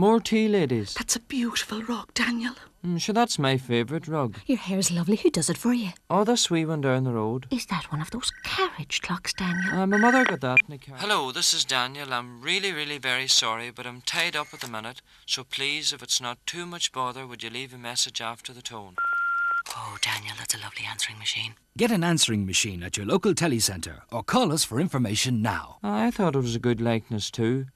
More tea, ladies. That's a beautiful rug, Daniel. Mm, sure, that's my favourite rug. Your hair's lovely. Who does it for you? Oh, the wee one down the road. Is that one of those carriage clocks, Daniel? Uh, my mother got that in the carriage. Hello, this is Daniel. I'm really, really very sorry, but I'm tied up at the minute. So please, if it's not too much bother, would you leave a message after the tone? Oh, Daniel, that's a lovely answering machine. Get an answering machine at your local telecentre or call us for information now. Ah, I thought it was a good likeness too.